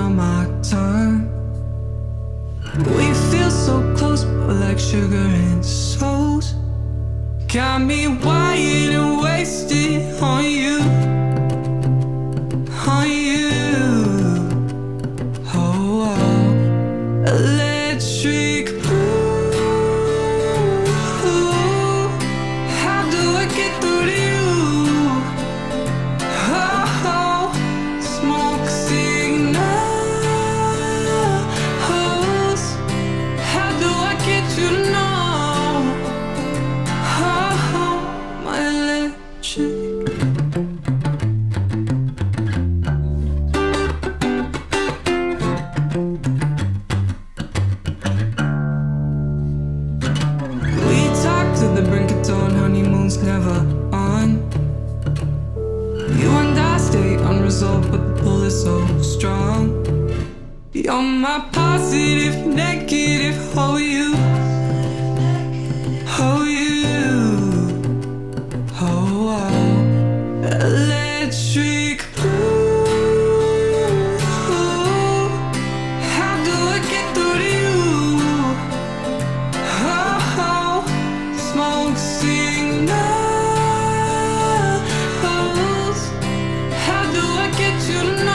on my tongue. We feel so close, but like sugar and salt. Got me wired oh. Dawn, honeymoon's never on. You and I stay unresolved, but the pull is so strong. You're my positive, negative, oh you, oh you, oh, oh. electric. to know